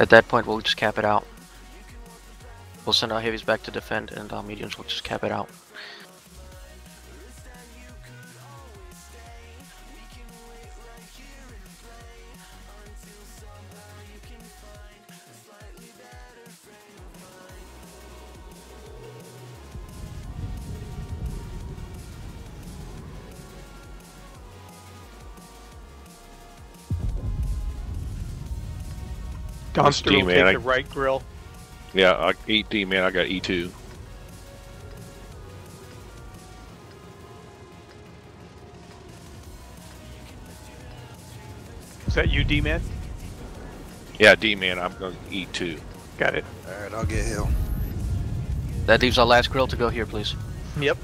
At that point, we'll just cap it out. We'll send our heavies back to defend, and our mediums will just cap it out. Donster will D, man, take I- the right grill. Yeah, I, ED man, I got E E2. Is that you, D-Man? Yeah, D man, I'm going to E2. Got it. Alright, I'll get Hill. That leaves our last grill to go here, please. Yep.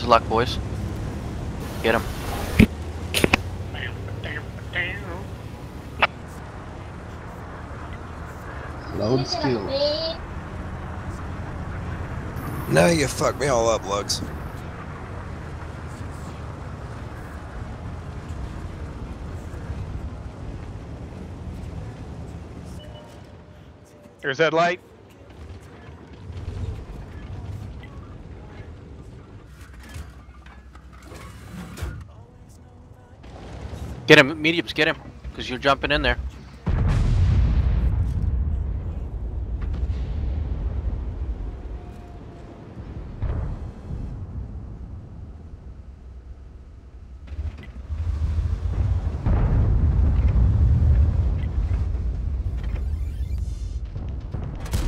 Best of luck, boys. Get him. Load skill. Now you fucked me all up, Lugs. There's that light. Get him, mediums, get him. Because you're jumping in there.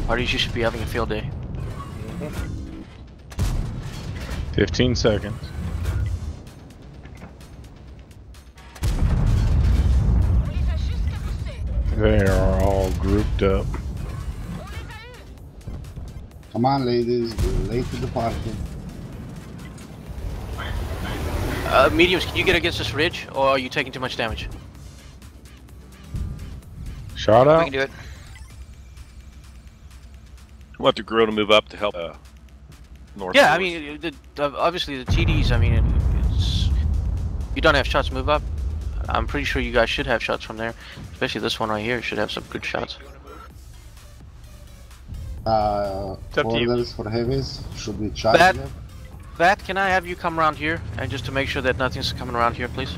Parties, you should be having a field day. 15 seconds. Grouped up. Come on, ladies. We're late to the party. Uh, mediums, can you get against this ridge, or are you taking too much damage? Shot out. We out. can do it. I want the grill to move up to help uh, north. Yeah, I mean, the, the, obviously the TDs. I mean, it, it's you don't have shots. Move up. I'm pretty sure you guys should have shots from there, especially this one right here. Should have some good shots. Uh, It's up to you. for heavies. Should we charge That- them? Vat, can I have you come around here, and just to make sure that nothing's coming around here, please?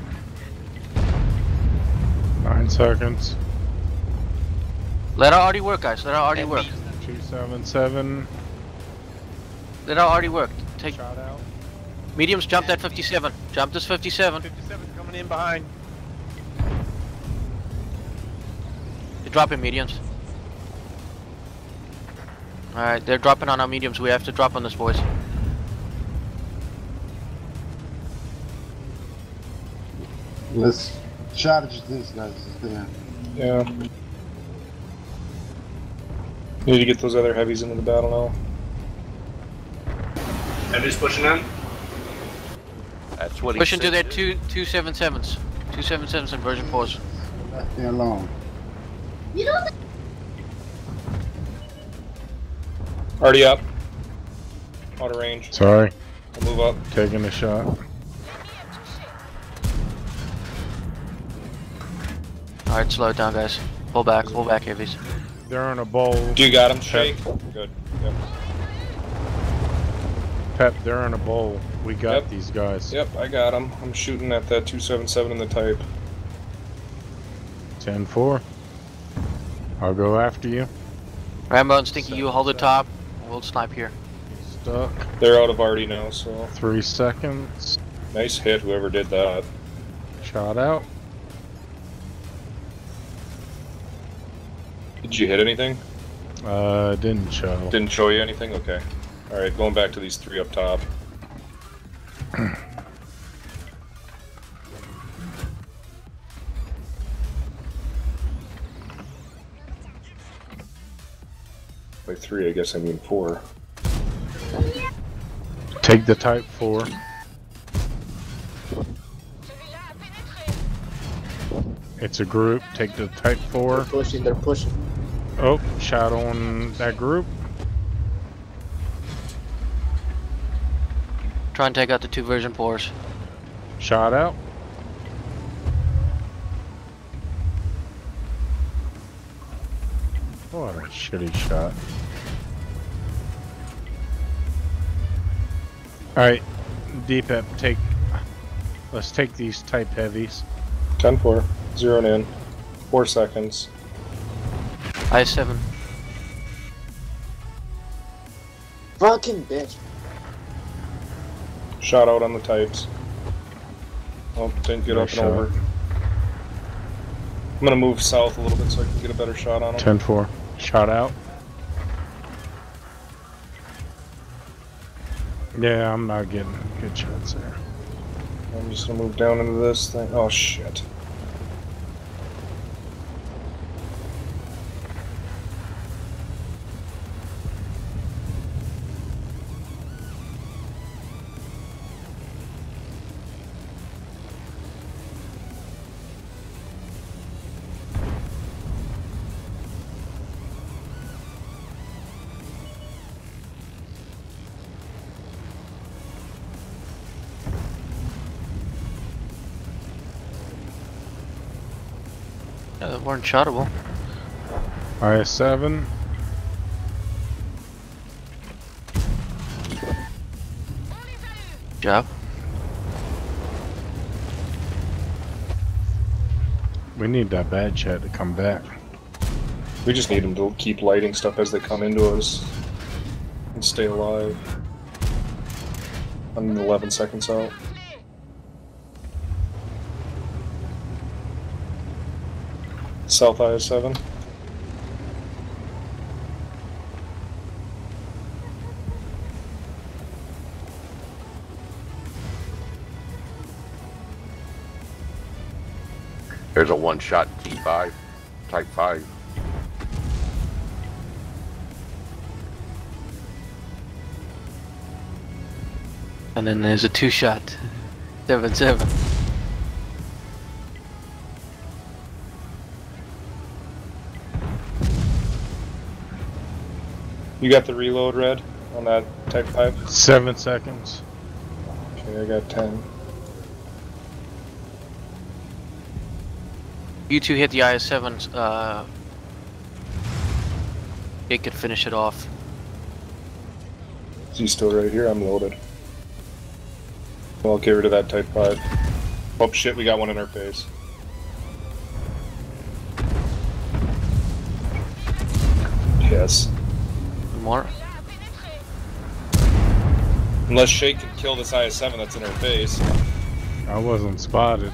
Nine seconds. Let our arty work, guys. Let our arty work. 277. Let our arty work. Take Shot out. mediums. Jump that 57. Jump this 57. 57 coming in behind. Dropping mediums. All right, they're dropping on our mediums. We have to drop on this, boys. Let's charge these guys. Yeah. Yeah. Need to get those other heavies into the battle now. Heavy's pushing in. That's what he Push into said. their two two seven sevens. Two seven sevens and version fours. Left me alone. Already up. Out of range. Sorry. I'll move up. Taking a shot. All right, slow it down, guys. Pull back, pull back, heavies. They're on a bowl. Do you got him, Shake? Good. Yep. Pep, they're in a bowl. We got Yep. these guys. Yep, I got them. I'm shooting at that 277 in the type. 10 4. I'll go after you. Rambo and Stinky, you hold the top. We'll snipe here. Stuck. They're out of Artie now, so Three seconds. nice hit, whoever did that. Shot out. Did you hit anything? Uh, didn't show. Didn't show you anything? Okay. Alright, going back to these three up top. By three, I guess I mean four. Take the Type 4. It's a group. Take the Type 4. They're pushing, they're pushing. Oh, shot on that group. Try and take out the two version 4s. Shot out. Shitty shot. Alright, Deepep, take. Let's take these type heavies. 10 4. Zeroing in. 4 seconds. I seven. Fucking bitch. Shot out on the types. Oh, didn't get Nice up and over. I'm gonna move south a little bit so I can get a better shot on them. 10 4. Shot out. Yeah, I'm not getting good shots there. I'm just gonna move down into this thing. Oh shit. Yeah, they weren't shottable. Alright, 7. Job. We need that Batchat to come back. We just need them to keep lighting stuff as they come into us and stay alive. I'm 11 seconds out. South IS-7. There's a one-shot T5, Type 5. And then there's a two shot. Seven seven. You got the reload red on that Type 5? 7 seconds. Okay, I got 10. You two hit the IS-7s. Uh, it could finish it off. Is he still right here? I'm loaded. Well, get rid of that Type 5. Oh shit, we got one in our face. Yes. More. Unless Shay can kill this IS-7 that's in her face. I wasn't spotted.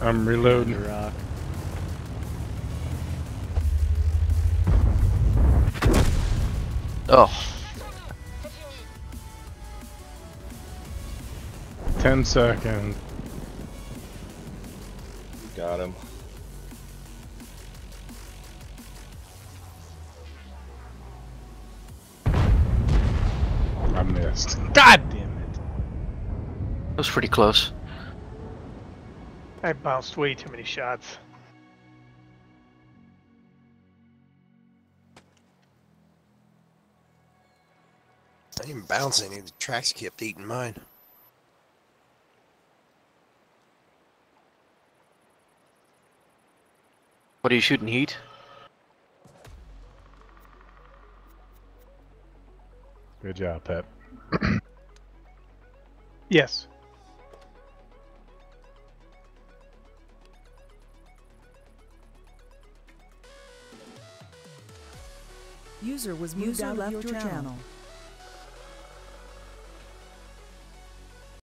I'm reloading. Oh, 10 seconds. Got him. I missed. God damn it. that was pretty close. I bounced way too many shots. I didn't bounce any. The tracks kept eating mine. What are you shooting? Heat? Good job, Pep. Yes. User was moved out of your channel.